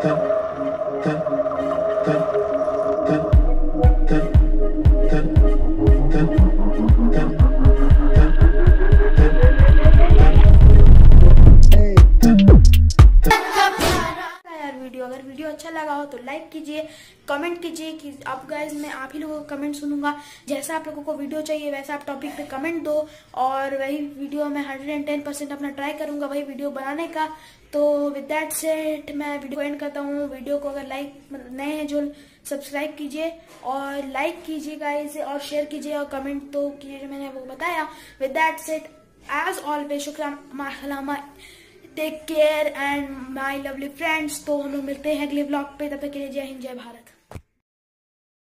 Thank you. Video, अगर video अच्छा लगा हो तो लाइक कीजिए कमेंट कीजिए कि आप गाइज़ मैं आप ही लोगों का कमेंट सुनूँगा। जैसा आप लोगों को वीडियो चाहिए, वैसा आप टॉपिक पे कमेंट दो और वही वीडियो मैं हंड्रेड अपना ट्राई करूँगा, वही वीडियो बनाने का। तो विद दैट सेट मैं वीडियो एंड करता हूँ। वीडियो को अगर लाइक नए हैं जो सब्सक्राइब कीजिए और लाइक कीजिए गाइज़ और शेयर कीजिए और कमेंट तो कीजिए मैंने वो बताया। With that said as always शुक्राना take care and my lovely friends तो हम लोग मिलते हैं अगले ब्लॉग पे, तब तक के लिए जय हिंद, जय भारत।